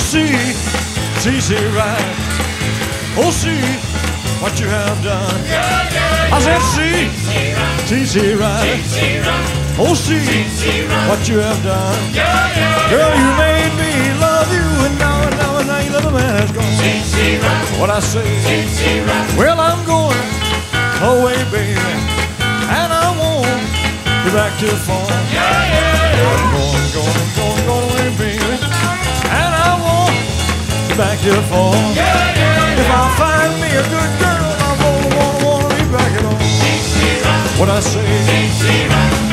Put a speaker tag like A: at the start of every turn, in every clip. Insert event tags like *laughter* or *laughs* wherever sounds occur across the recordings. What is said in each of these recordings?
A: see, see, see, right. Oh, see what you have done. I said, see, see, see, right. Oh, see what you have done. Girl, you made me love you, and now, and now, and now your little man has gone. What I say? Well, I'm going away, baby, and I won't be back till fall. Back till fall. If I find me a good girl, I won't, won't, won't be back at all. What I say?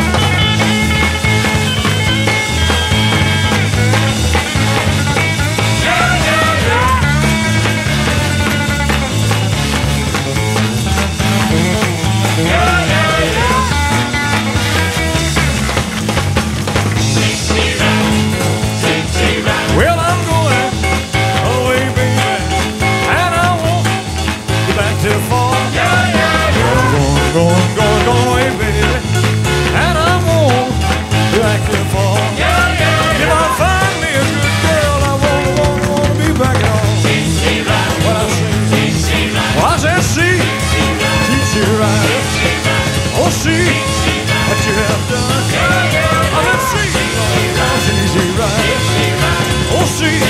A: See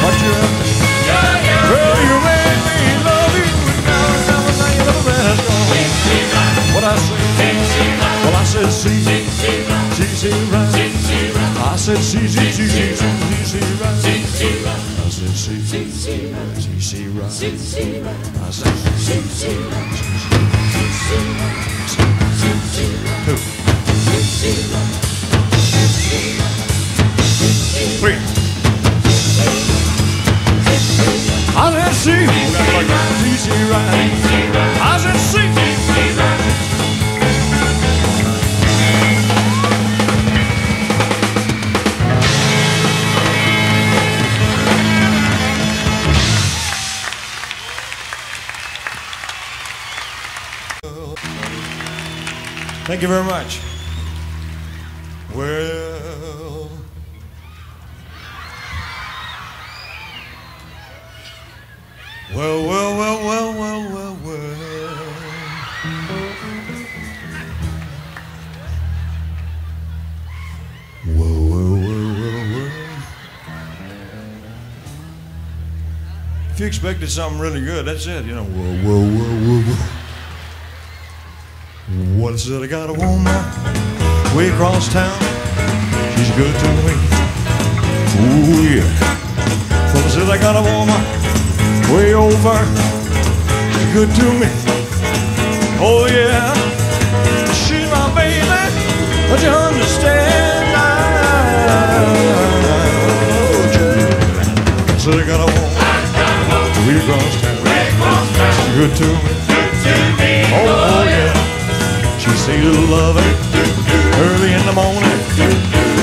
A: what you have. Girl, you made me love you. Now, now, now your little man has gone. What I say? Well, I said, see, see, see right. I said, see, see, see, see, see, see right. I said, see, see, see, right. I said, see, see, three. See right. I said, ah, see. Thank you very much. Expected something really good, that's it, you know. Whoa, whoa, whoa, whoa, whoa. What is it? I got a woman way across town. She's good to me. Ooh, yeah. What is it? I got a woman way over. She's good to me. Oh, yeah. She's my baby. Don't you understand? Oh, I said I got a woman way across town. She's good to me. Oh, oh, oh yeah. She say you love her early in the morning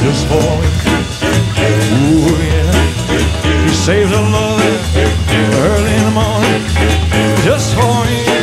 A: just for me. Ooh, yeah. She saves her love early in the morning just for me.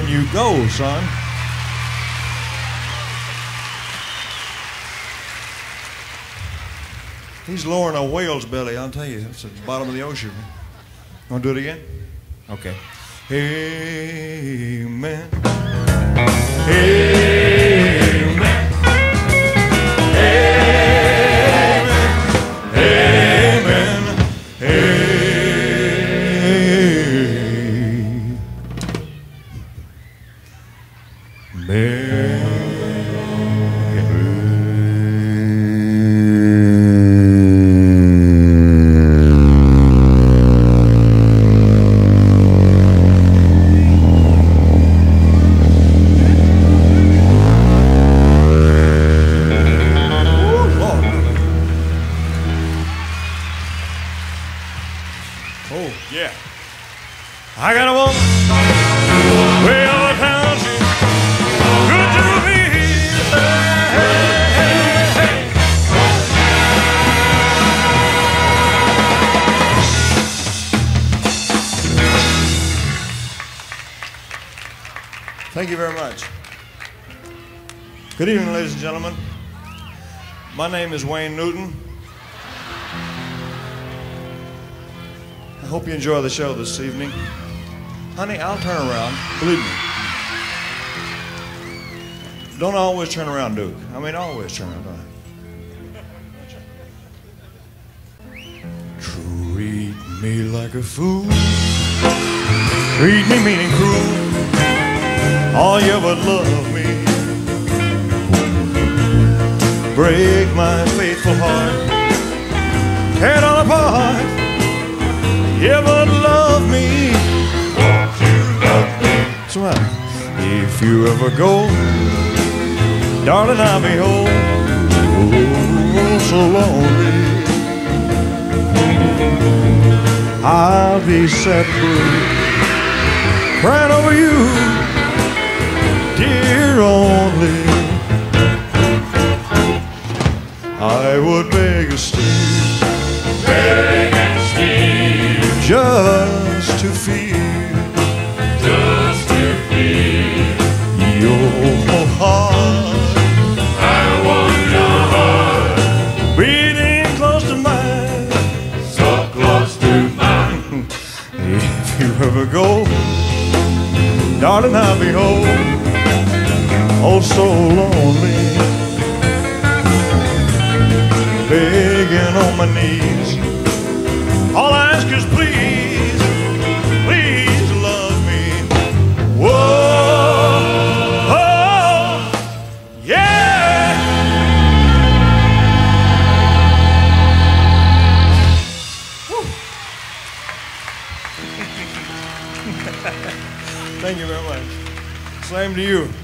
A: Can you go, son? He's lowering a whale's belly, I'll tell you. It's at the bottom of the ocean. Want to do it again? Okay. Amen. Amen. Name is Wayne Newton. I hope you enjoy the show this evening. Honey, I'll turn around. Believe me. Don't always turn around, Duke. I mean, always turn around. Treat me like a fool. Treat me mean and cruel. All you would love me. Break my faithful heart. Tear it all apart. You would love me. That's right. If you ever go, darling, I'll be home. Oh, so lonely. I'll be set free, crying over you, dear only. I would beg a steal, beg and steal, just to feel, just to feel your heart. I want your heart beating close to mine, so close to mine. if you ever go, darling, I'll be home. Oh, so lonely begging on my knees. All I ask is please, please love me. Whoa, oh, yeah. *laughs* Thank you very much. Same to you.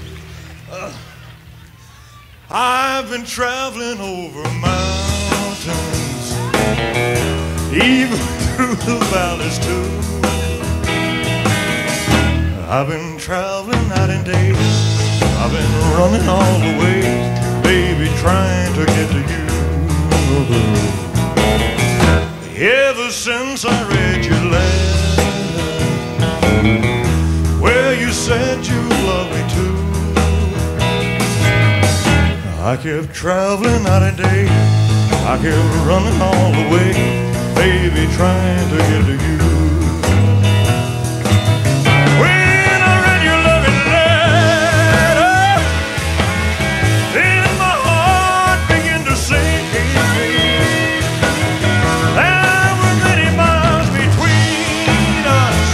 A: Valleys too. I've been traveling night and day. I've been running all the way, baby, trying to get to you. Ever since I read your letter, where you said you love me too. I kept traveling night and day. I kept running all the way, baby, trying to get to you. When I read your loving letter, then my heart began to sink. There were many miles between us,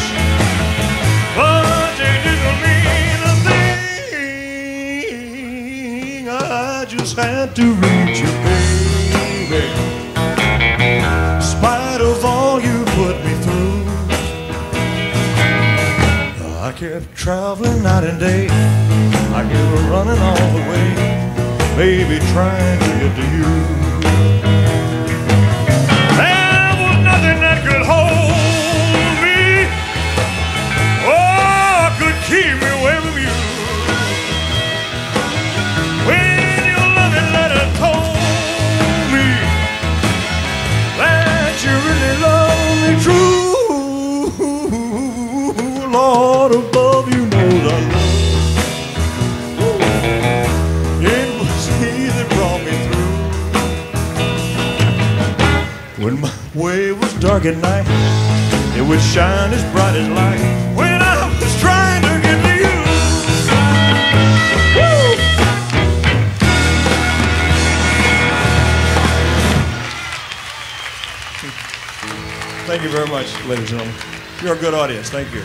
A: but didn't mean a thing. I just had to reach kept traveling night and day. I kept running all the way, baby, trying to get to you. Dark at night, it would shine as bright as light. When I was trying to get to you. Woo! Thank you very much, ladies and gentlemen. You're a good audience. Thank you.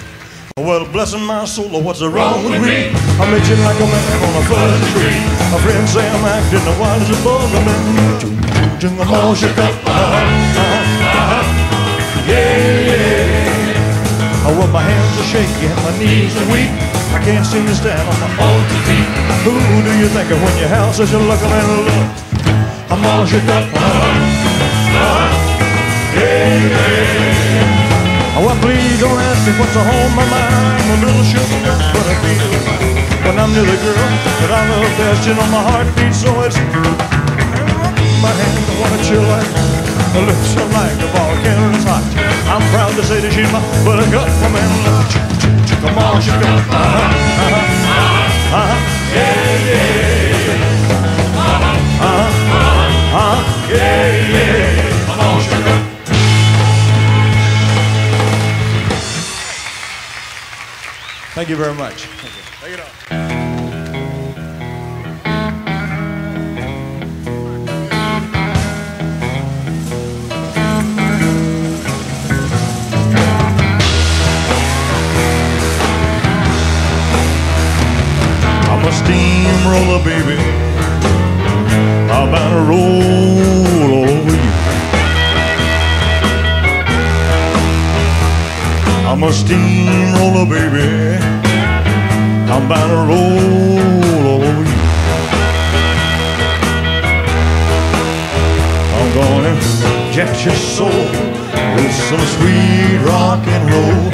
A: Well, blessing my soul, oh, what's wrong with me? I'm itching like a man on a fuzzy tree. My friends say I'm acting the wildest bug. I'm in, I'm all well, my hands are shaky and my knees are weak. I can't seem to stand on my own two feet. Who do you think of when your house is a looking and look? I'm all shook up. Uh-huh, uh-huh. Yeah, yeah. Oh, well, please don't ask me what's on my mind. I'm a little shook, but I feel when I'm near the girl that I love best. You know my heart beats so it's my hand. I wanna chill like the lips are like the volcano is hot. I'm proud to say that she's my buttercup woman. Come on, she go. Uh-huh, uh-huh, uh-huh. Yeah, yeah. Uh-huh, uh-huh, uh-huh. Yeah, yeah. Come on, go. Thank you very much. Steamroller, baby. I'm about to roll all over you. I'm a steamroller, baby. I'm about to roll all over you. I'm gonna jet your soul with some sweet rock and roll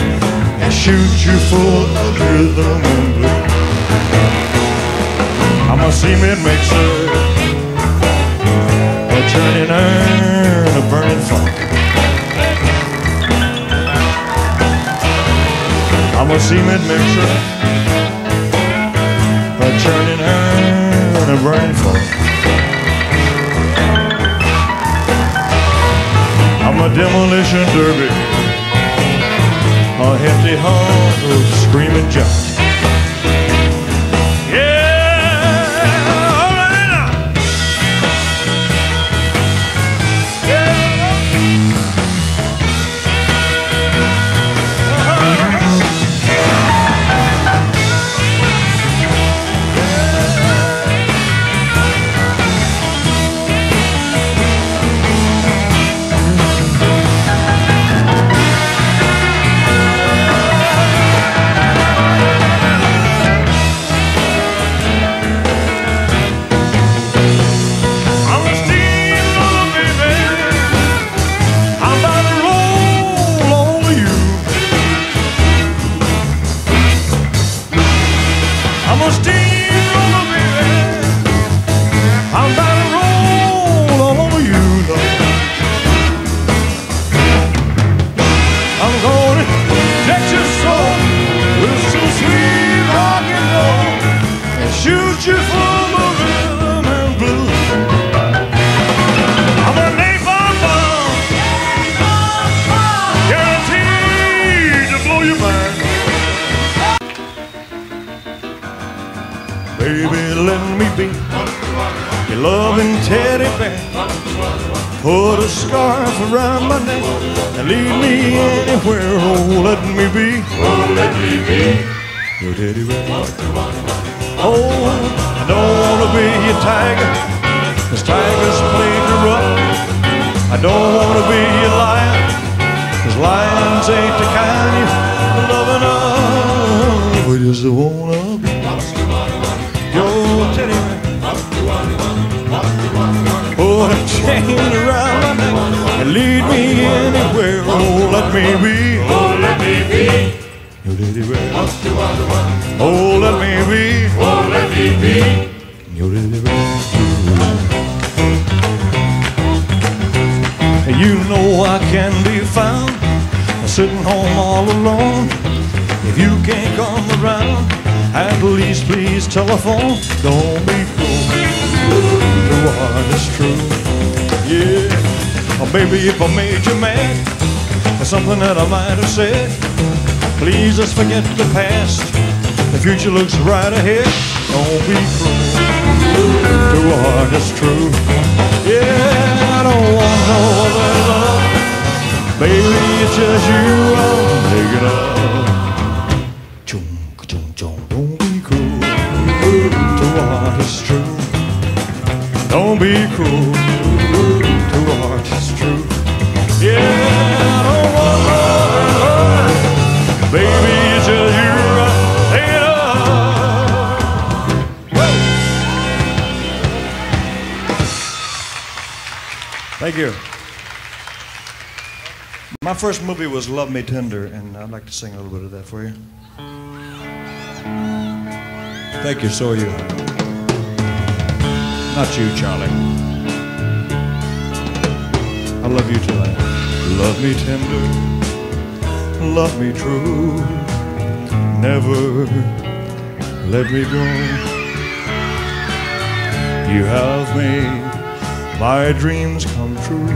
A: and shoot you full of rhythm and blues. I'm a cement mixer, a churning iron, a burning fire. I'm a cement mixer, a iron, a burning fire. I'm a demolition derby, a hefty hunk of screaming giant. Wanna be your lion, 'cause lions ain't the kind you love enough. We just wanna be your teddy bear. Oh, chain around my neck and lead me anywhere. Oh, let me be.
B: Oh, let me be.
A: Your.
B: The one?
A: Oh, let me be.
B: Oh, let me be.
A: Your lady red. You know I can be found sitting home all alone. If you can't come around, at least please telephone. Don't be cruel. The heart is true. Yeah. Oh, baby, if I made you mad, something that I might have said. Please just forget the past. The future looks right ahead. Don't be cruel. The heart is true. Yeah, I don't want no other love. Baby, it's just you I'm thinking of. Chum, chum, chum, don't be cruel. To what is true. Don't be cruel. To what is true. Yeah, I don't want no other love. Baby, Thank you. My first movie was Love Me Tender, and I'd like to sing a little bit of that for you. Thank you, so are you. Not you, Charlie. I love you too. Love me tender, love me true. Never let me go. You have made my dreams come true.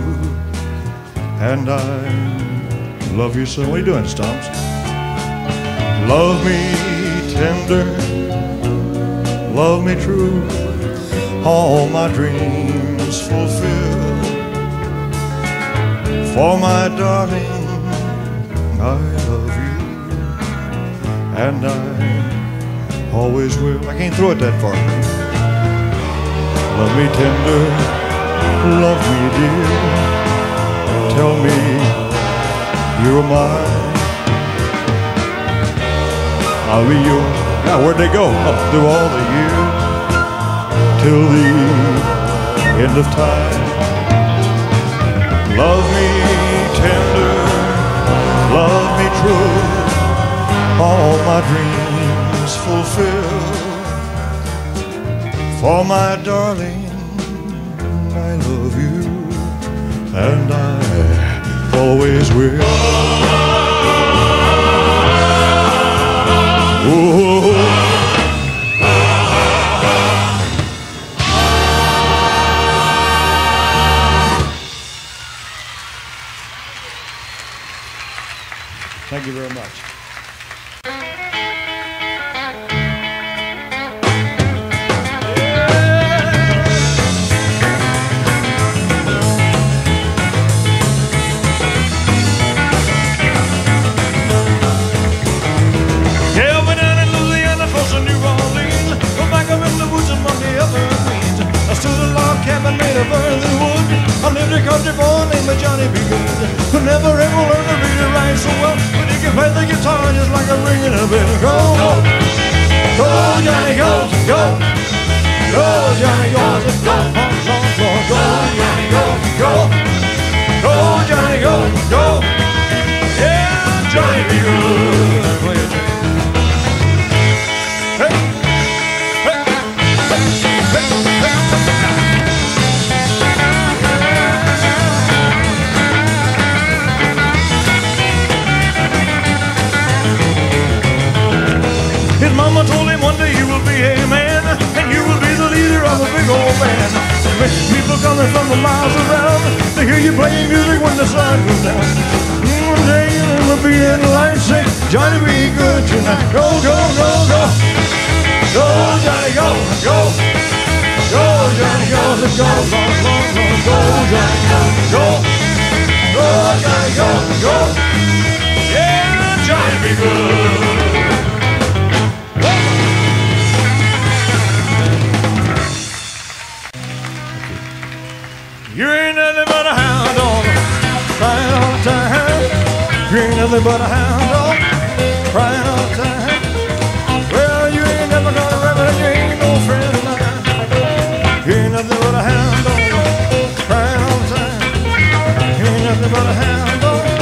A: And I love you so. What are you doing, Stomps? Love me tender, love me true. All my dreams fulfill. For my darling, I love you. And I always will. I can't throw it that far. Love me tender, love me dear. Tell me you're mine. I'll be yours. Now, where'd they go? Up through all the years till the end of time. Love me tender, love me true. All my dreams fulfill. For my darling, love you and I always will. Ooh. Thank you very much. Never ever learned to read or write so well, but he can play the guitar just like a ringing a bell. Go, go, go, Johnny, go, go, go, Johnny, go, go, go, go, go, go, Johnny, go, go, go, Johnny, go, go. Yeah, Johnny B. Good. Leader of a big old band. People coming from the miles around to hear you playing music when the sun goes down. Mm, one day you'll be in line, say, Johnny, be good tonight. Go, go, go, go. Go, Johnny, go, go. Go, Johnny, go, go, go, go, go, go, go, Johnny, go, go. Go, Johnny, go, go. Yeah, Johnny, be good. You ain't nothing but a hound dog, crying all the time. You ain't nothing but a hound dog, crying all the time. Well, you ain't never gonna you ain't no friend of mine. You ain't nothing but a hound dog, crying all the time. You ain't nothing but a hound dog.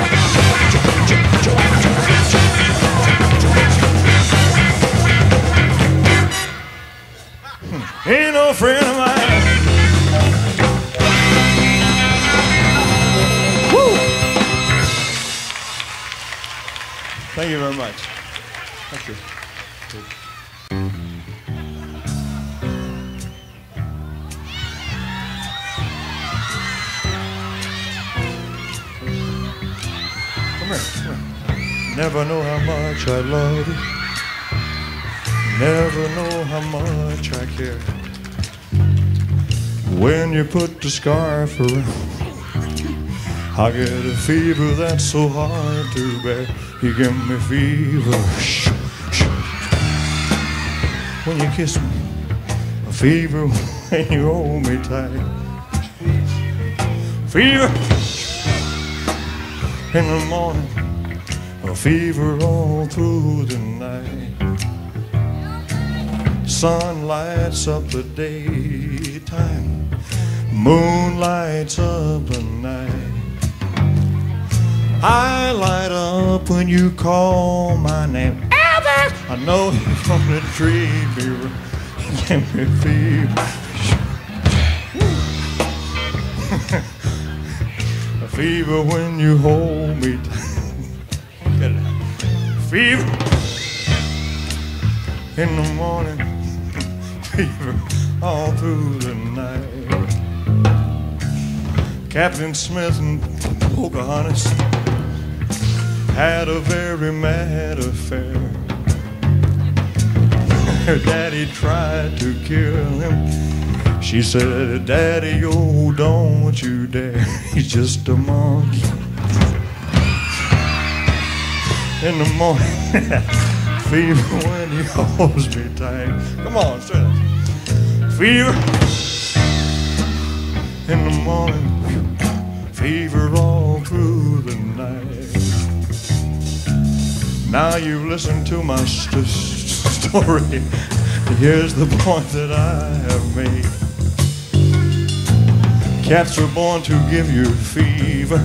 A: no friend of mine. Woo! Thank you very much. Thank you. Come here, come here. Never know how much I love you. Never know how much I care. When you put the scarf around, I get a fever that's so hard to bear. You give me fever. When you kiss me, a fever when you hold me tight. Fever in the morning, a fever all through the night. Sun lights up the daytime, moon lights up the night. I light up when you call my name. I know *laughs* you're gonna treat me right. Give me fever. A fever when you hold me tight. *laughs* Fever in the morning *laughs* fever all through the night. Captain Smith and Pocahontas had a very mad affair. Her daddy tried to kill him. She said, Daddy, oh, don't you dare. *laughs* He's just a monkey. In the morning, *laughs* fever when he holds me tight. Come on, up. Fever in the morning, fever all through the night. Now you've listened to my st- story. Here's the point that I have made. Cats are born to give you fever.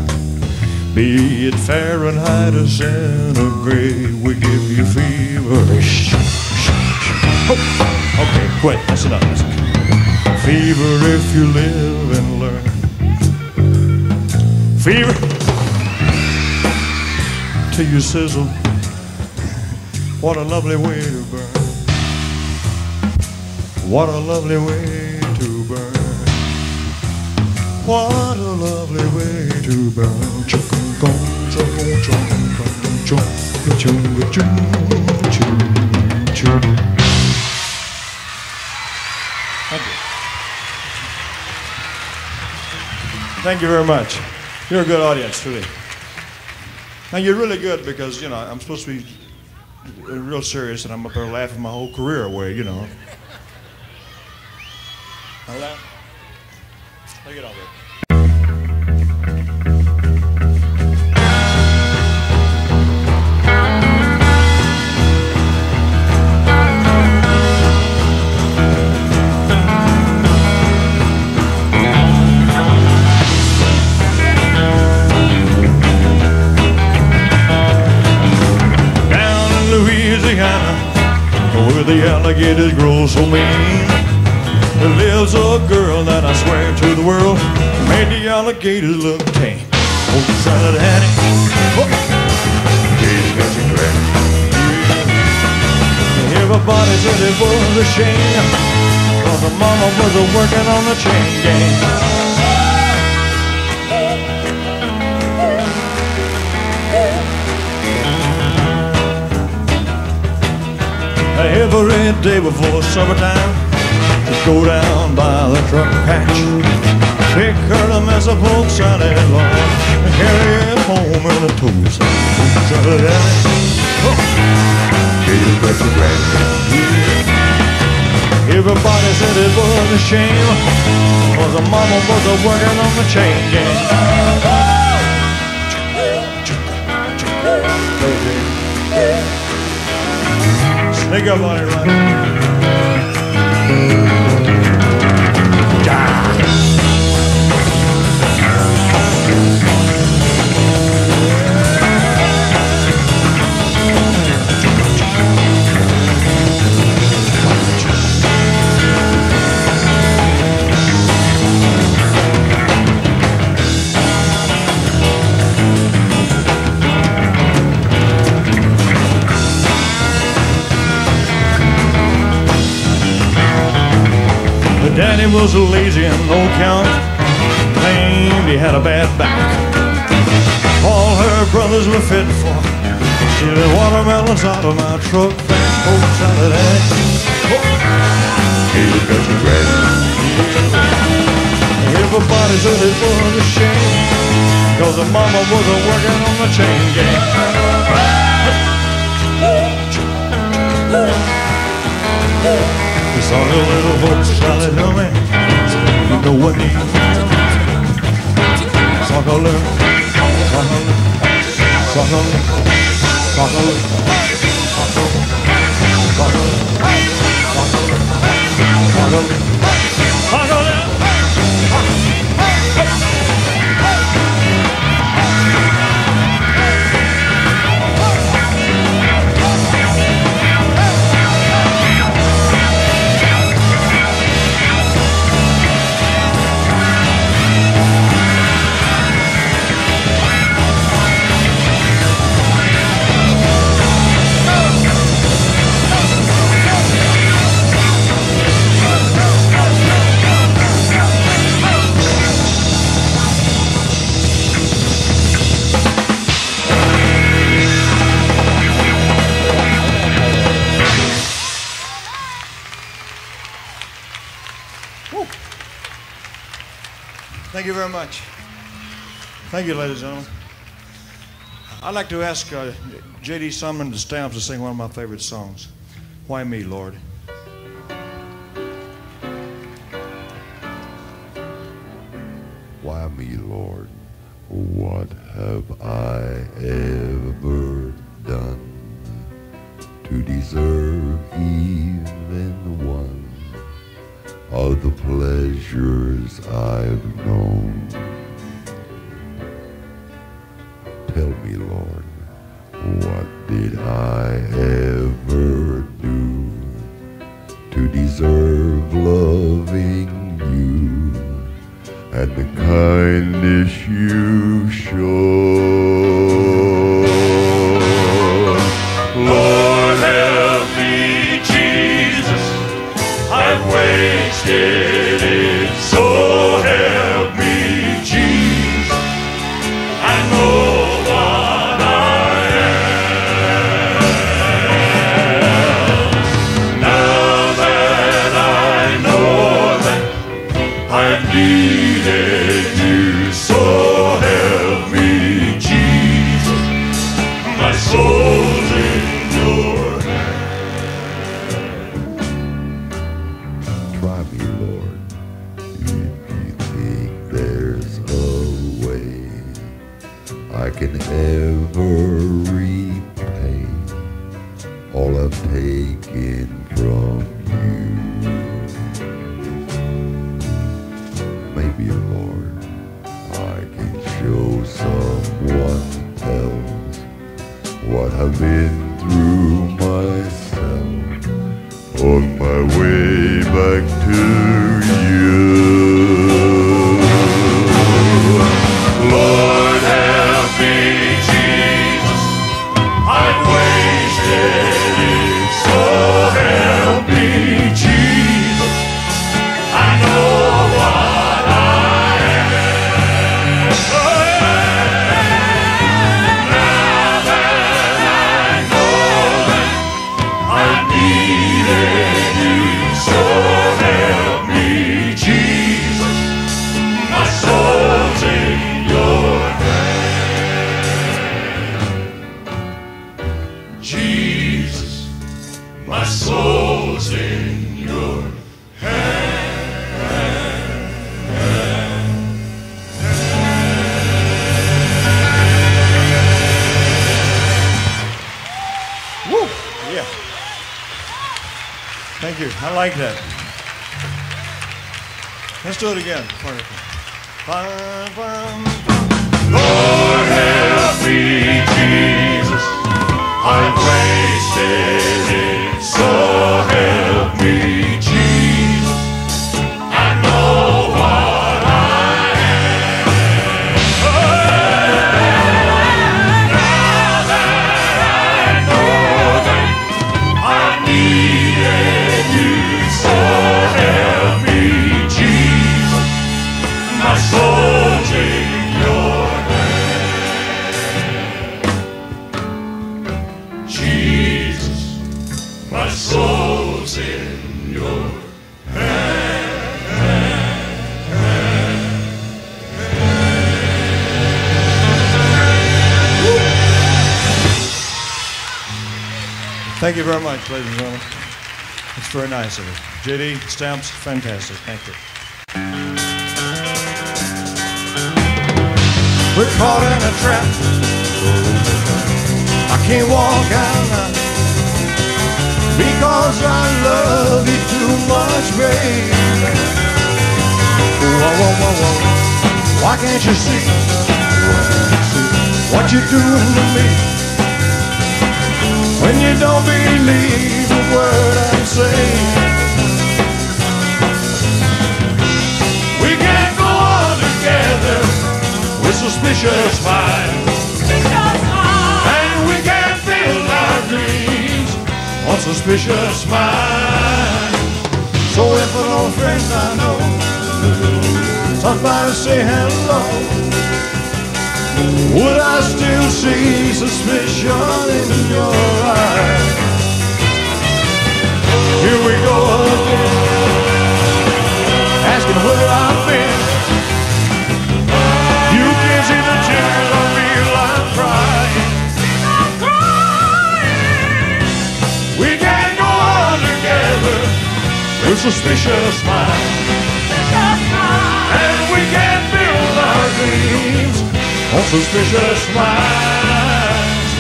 A: Be it Fahrenheit or centigrade, we give you fever. Shh, shh, shh. Oh, okay, quit. That's enough. Fever if you live learn. Fever till you sizzle. What a lovely way to burn. What a lovely way to burn. What a lovely way to burn. Chum, gong, chum, chum, chum, chum, chum, chum, chum, chum. Thank you very much. You're a good audience, really. And you're really good because, you know, I'm supposed to be real serious and I'm up there laughing my whole career away, you know. I laugh. Take it off there. alligator look pain. On the side of Gator got you cracked. Yeah. said it was a shame. Cause the mama was a working on the chain gang. Every day before summertime, to go down by the truck patch. Take her of Massa Folks Sally Law and carry him home in a post. Sally Daddy. Here's back to granny. Everybody said it was a shame Cause the mama was a working on the chain gang Sneak up on it right now. Daddy was lazy and no count. Claimed he had a bad back. All her brothers were fit for stealing watermelons out of my truck. Oh, Fast folks out of that.
B: Hey, got your granny.
A: Everybody said it was a shame. Cause the mama wasn't working on the chain gang. It's all over Charlotte Newman. You know what it is. It's all over. It's all over. It's all over. It's all over. It's all over. It's all over. It's all over. Thank you, ladies and gentlemen. I'd like to ask uh, J.D. Sumner to stand up to sing one of my favorite songs. Why me, Lord?
B: Why me, Lord? What have I ever done to deserve even one of the pleasures I've known? Me, Lord, what did I ever do to deserve loving you? and the kindness you show. You.
A: JD, stamps, fantastic. Thank you. We're caught in a trap. I can't walk out because I love you too much, baby. Whoa, whoa, whoa, whoa. Why can't you see what you're doing to me? When you don't believe a word I'm saying.
B: We can't go on together with suspicious minds. And we can't build our dreams on suspicious minds.
A: So if an old friend I know stopped by to say hello, would I still see suspicion in your eyes? Here we go again, asking where I've been. You can see the tears I feel I'm crying.
B: We can't go on together with suspicious minds. And we can't build our dreams on suspicious minds.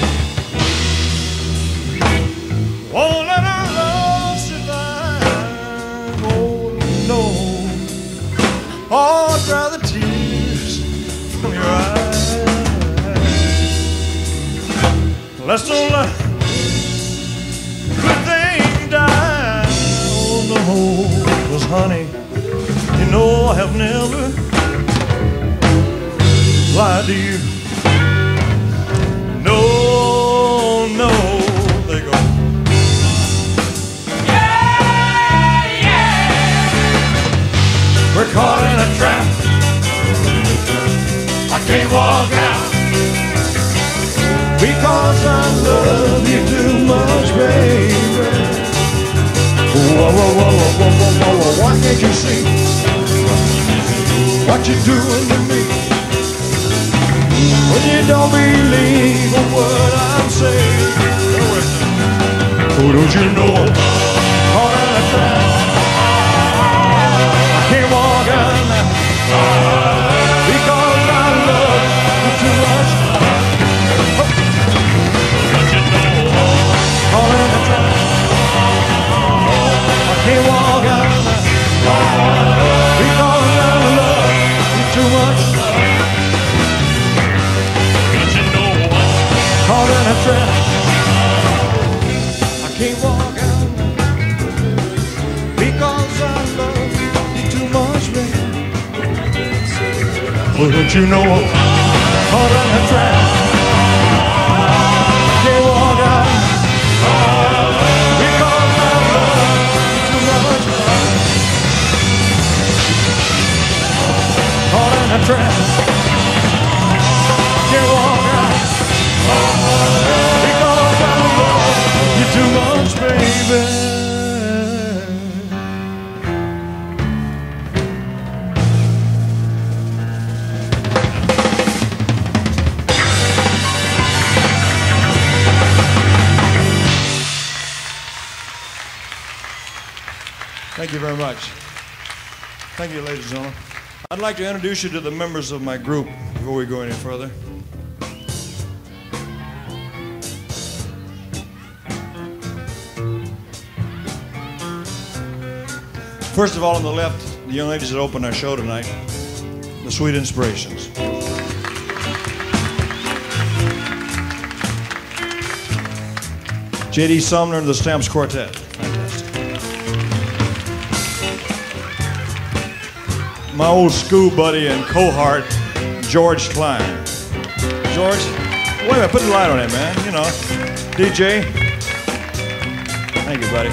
A: Won't let our love survive. Oh no. Oh, dry the tears from your eyes. Let's don't let good thing die. Oh no, 'cause honey, you know I have never lied to you. No, no, they go. Yeah, yeah.
B: We're caught in a trap. I can't walk out.
A: Because I love you too much, baby. Whoa, whoa, whoa, whoa, whoa, whoa, whoa. Why can't you see what you're doing to me? When you don't believe a word I'm saying. Oh, don't you know I can't walk out. Because I love you too much. Well, don't you know I'm a trap? I can't walk out because I love you too much. Caught in a trap. I Thank you very much. Thank you, ladies and gentlemen. I'd like to introduce you to the members of my group before we go any further. First of all, on the left, the young ladies that open our show tonight, the Sweet Inspirations. J.D. Sumner and the Stamps Quartet. My old school buddy and cohort, George Klein. George, wait a minute, put the light on it, man. You know, DJ. Thank you, buddy.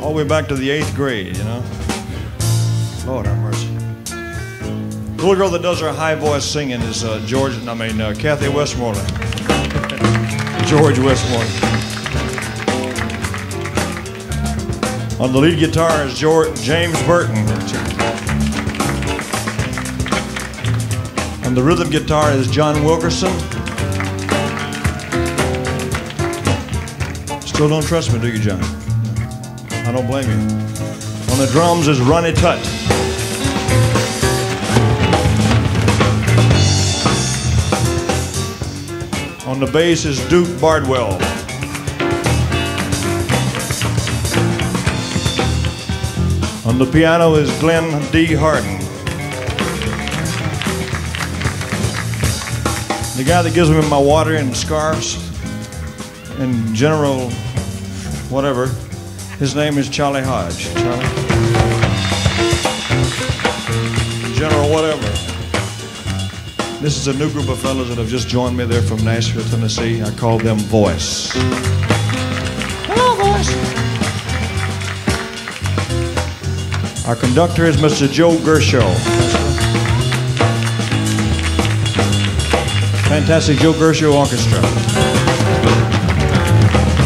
A: All the way back to the eighth grade, you know. Lord have mercy. The little girl that does her high voice singing is uh, George, I mean, uh, Kathy Westmoreland. *laughs* George Westmoreland. On the lead guitar is James Burton. On the rhythm guitar is John Wilkinson. Still don't trust me, do you, John? I don't blame you. On the drums is Ronnie Tutt. On the bass is Duke Bardwell. On the piano is Glen D. Hardin. The guy that gives me my water and scarves and general whatever, his name is Charlie Hodge. Charlie? General whatever. This is a new group of fellows that have just joined me. They're from Nashville, Tennessee. I call them Voice. Our conductor is Mr. Joe Guercio. Fantastic Joe Guercio Orchestra.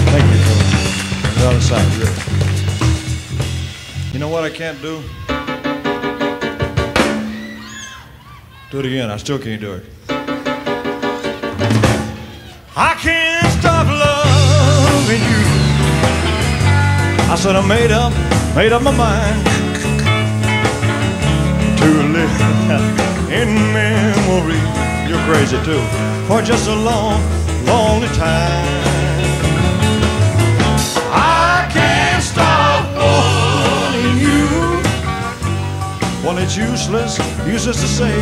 A: Thank you. The other side. You know what I can't do? Do it again. I still can't do it. I can't stop loving you. I said I made up, made up my mind to live *laughs* in memory. You're crazy too, for just a long, lonely time. I can't stop wanting you. Well, it's useless, useless to say.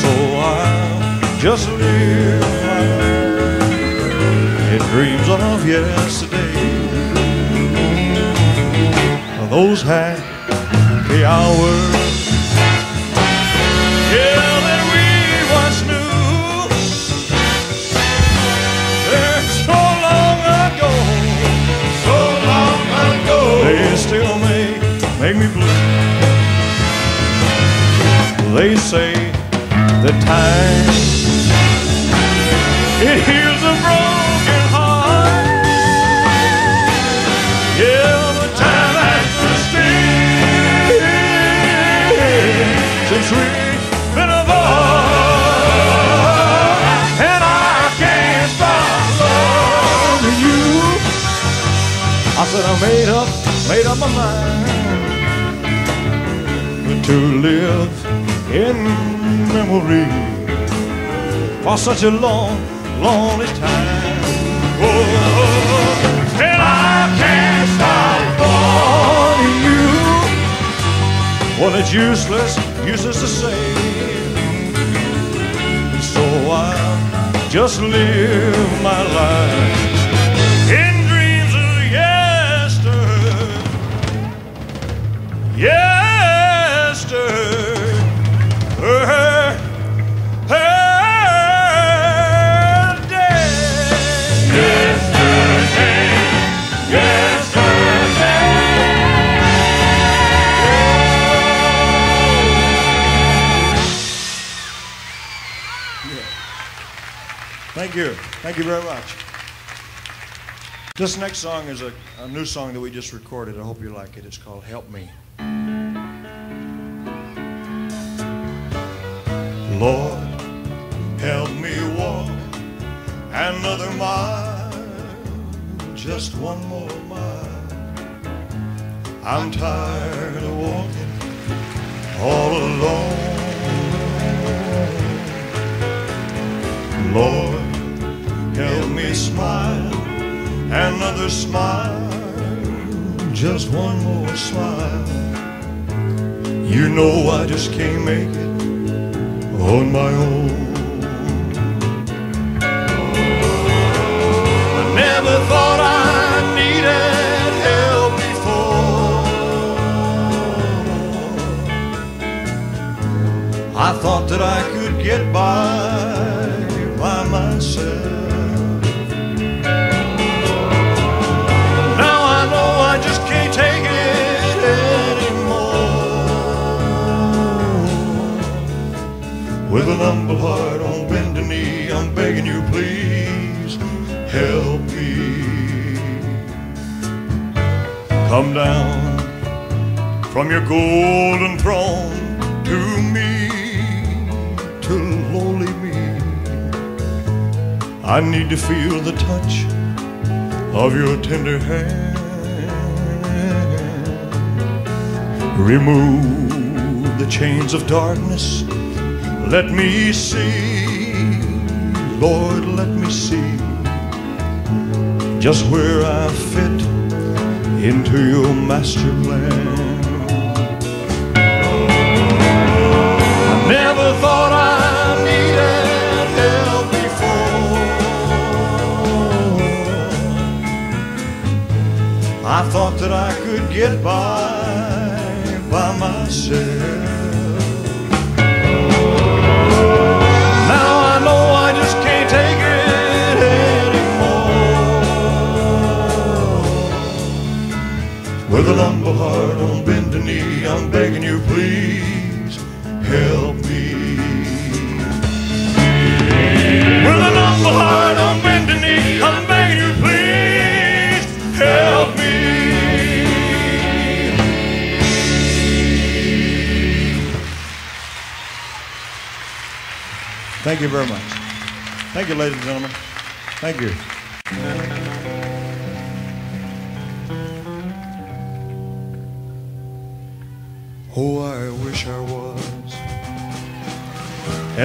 A: So I'll just live in dreams of yesterday. Those happy hours. Yeah, that we once knew. They're so long ago, so long ago. They still make make me blue. They say that time it I made up, made up my mind to live in memory for such a long, lonely time. Oh, and I can't stop wanting you. Well, it's useless, useless to say. So I'll just live my life you. Thank you very much. This next song is a, a new song that we just recorded. I hope you like it. It's called Help Me. Lord, help me walk another mile, just one more mile. I'm tired of walking all alone. Lord, help me smile another smile, just one more smile. You know I just can't make it on my own. I never thought I needed help before. I thought that I could get by by myself. With an humble heart oh, on bended knee, I'm begging you, please help me. Come down from your golden throne to me, to lowly me. I need to feel the touch of your tender hand. Remove the chains of darkness. Let me see, Lord, let me see just where I fit into your master plan. I never thought I needed help before. I thought that I could get by by myself. With an humble heart on bended knee, I'm begging you, please help me. With an humble heart on bended knee, I'm begging you, please help me. Thank you very much. Thank you, ladies and gentlemen. Thank you.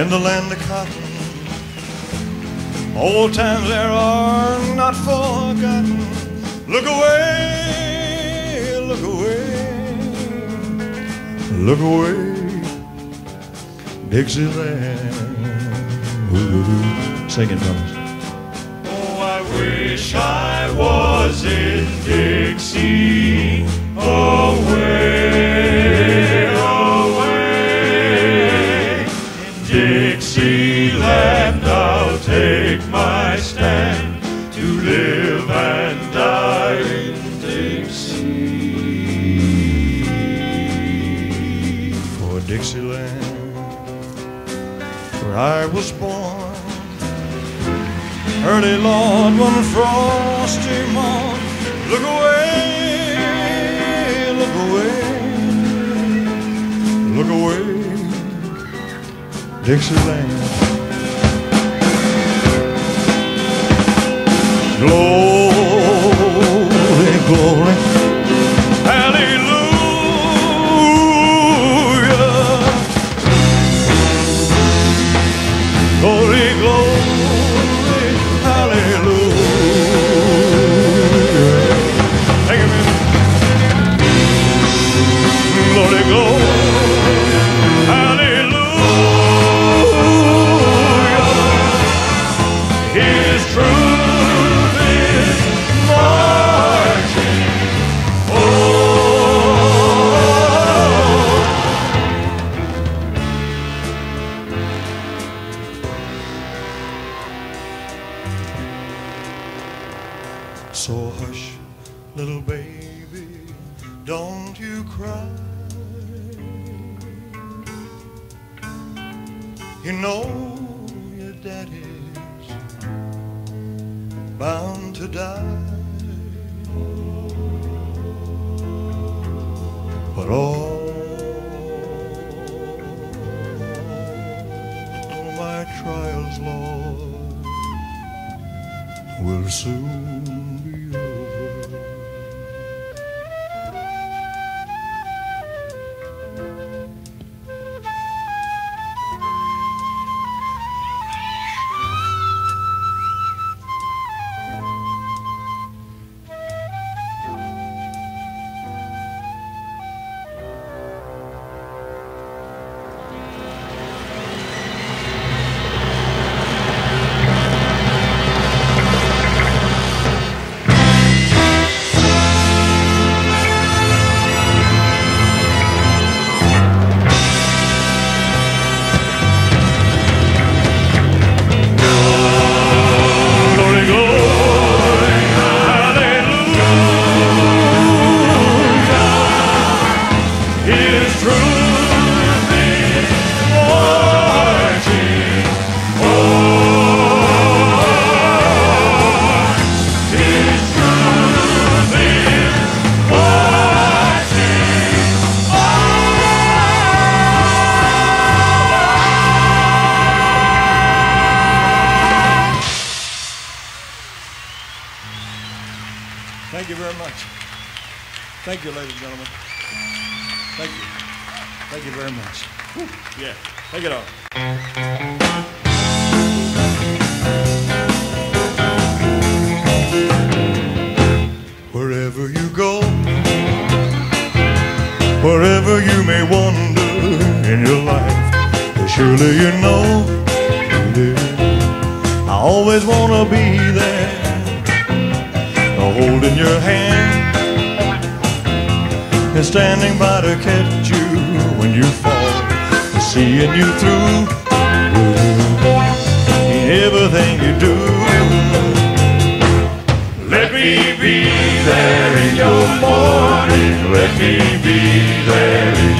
A: In the land of cotton. Old times there are not forgotten. Look away, look away, look away, Dixieland. Ooh, sing it, fellas.
B: Oh, I wish I was in Dixie, away, to live and die in Dixie.
A: for Dixieland, where I was born. Early Lord, one frosty morn. Look away, look away, look away, Dixieland. Glory, glory, You know your daddy's bound to die. But all my trials, Lord, will soon surely you know I always want to be there, holding your hand and standing by to catch you when you fall, seeing you through in everything you do.
B: Let me be there in your morning. Let me be there.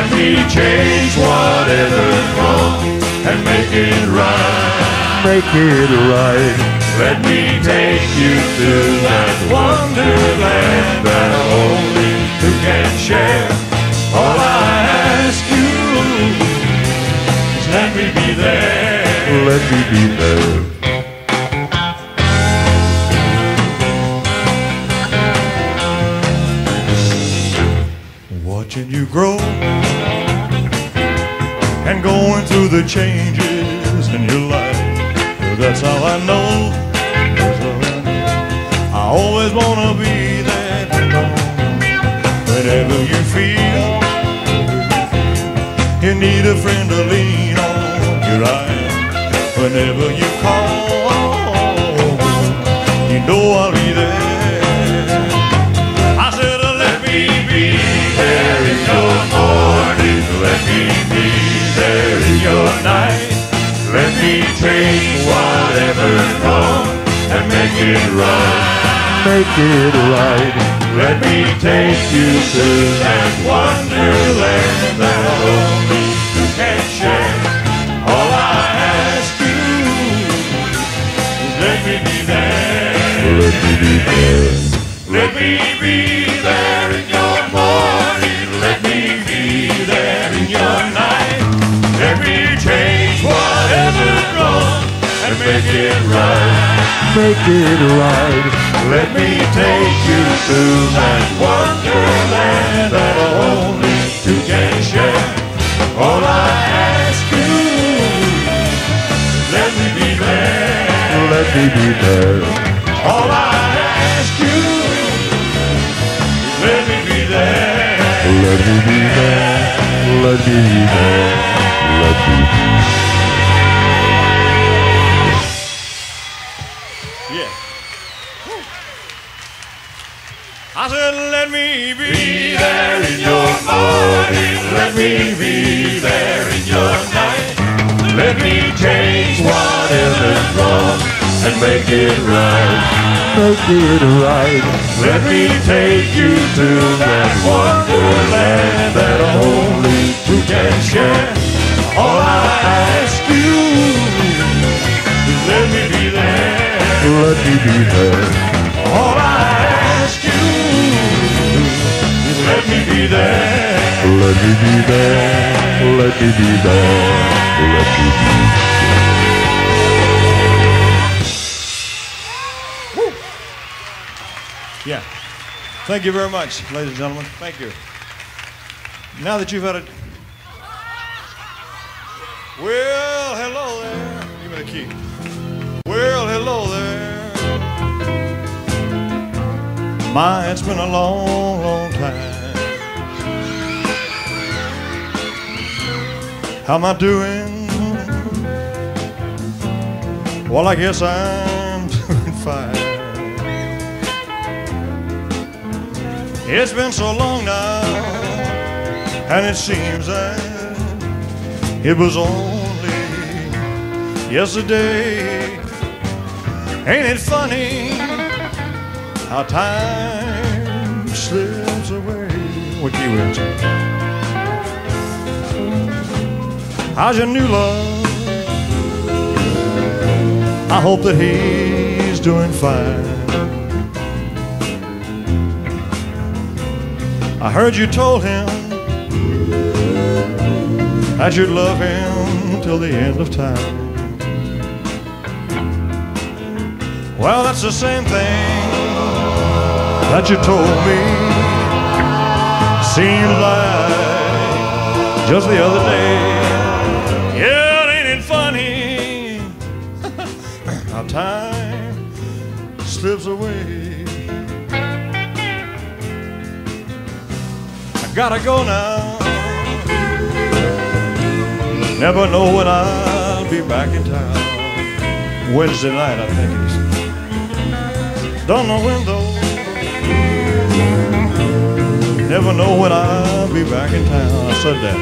B: Let me change whatever's wrong and make it right.
A: Make it right.
B: Let me take you to that wonderland that only two can share. All I ask you is let me be there.
A: Let me be there. The changes in your life. That's how I know. I. I always wanna be there whenever you feel you need a friend to lean on. You're right. Whenever you call, you know I'll be there. I said, let me be
B: there in your morning. Let me be there in your night. Let me change whatever's wrong and make it right.
A: make it right.
B: Let me take you to that wonderland It right. Let me take you to that wonderland that only two can share. All I ask you let me be there.
A: Let me be there.
B: All I ask you let me be there.
A: Let me be there. Let me be there. Let me
B: it right.
A: make it right.
B: Let me take you to that wonderland that only two can share. All I ask you is let me be there.
A: Let me be there.
B: All I ask you is let me be there.
A: Let me be there. Let me be there. Let me be Yeah. Thank you very much, ladies and gentlemen. Thank you. Now that you've had a. Well, hello there. Give me the key. Well, hello there. My, it's been a long, long time. How am I doing? Well, I guess I'm It's been so long now, and it seems that it was only yesterday. Ain't it funny how time slips away? What we in? How's your new love? I hope that he's doing fine. I heard you told him that you'd love him till the end of time. Well, that's the same thing that you told me seems like just the other day. Yeah, ain't it funny *laughs* how time slips away? Gotta go now. Never know when I'll be back in town. Wednesday night, I think it is. Don't know when though. Never know when I'll be back in town. I said that.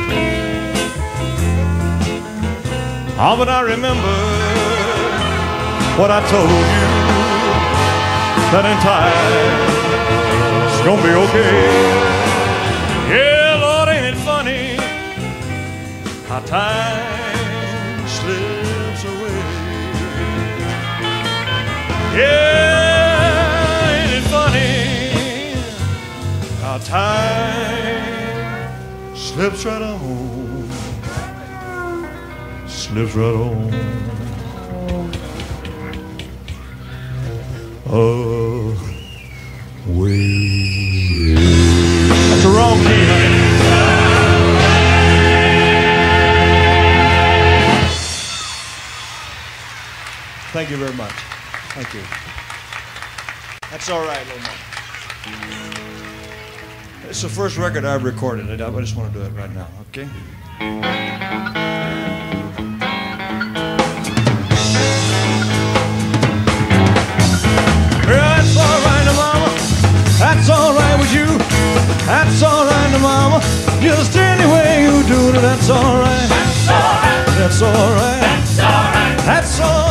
A: Ah, but I remember what I told you. That in time it's gonna be okay. How time slips away? Yeah, ain't it funny how time slips right on, slips right on. Oh, way. That's the wrong key, honey. Thank you very much. Thank you. That's all right, little man. It's the first record I've recorded. I I just want to do it right now, okay? Yeah, That's all right, now, mama. That's all right with you. That's all right, now, mama. Just any way you do it, that's all right. That's all right. That's all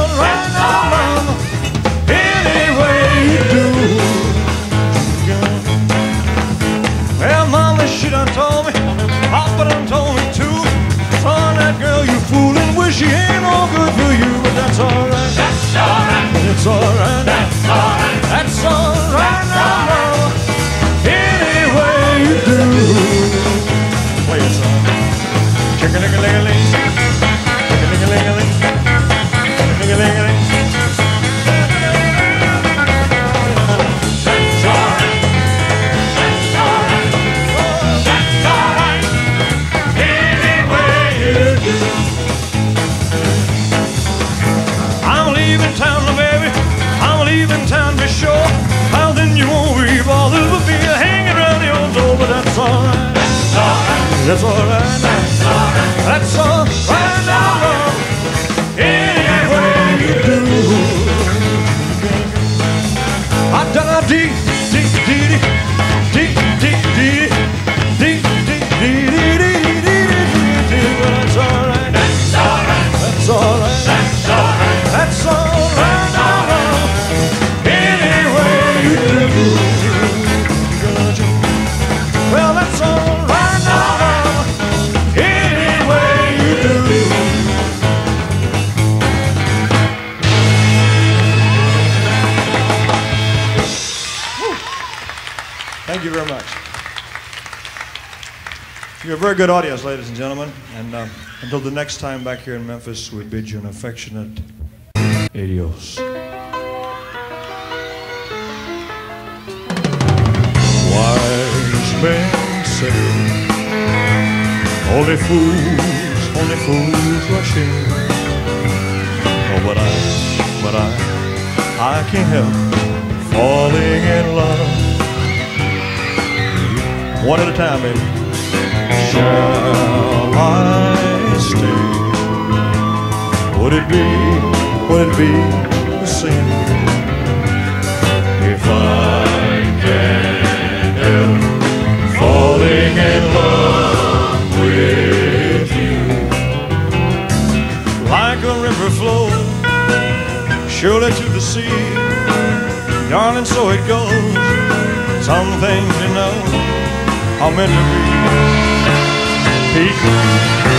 A: Well, mama, she done told me. Papa done told me too. Son, that girl you fooling with, she ain't good for you. But that's alright. That's alright. It's alright. That's alright. That's alright. You do. Play a song. Chicken, lick, lick, lick. Chicken, lick, lick, lick. Leaving town, my baby. I'm leaving town for sure. How then you won't be bothered with me hanging around your door, but that's alright. That's alright. A very good audience, ladies and gentlemen. And um, until the next time back here in Memphis, we bid you an affectionate adios. Wise men say, only fools, only fools rush in. Oh, but I, but I, I can't help falling in love. One at a time, baby. Shall I stay? Would it be, would it be the same if I can help falling in love with you? Like a river flows surely to the sea, darling, so it goes. Some things, you know, are meant to be.
C: rico.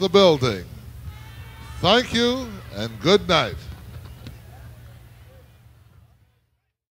C: The building. Thank you and good night.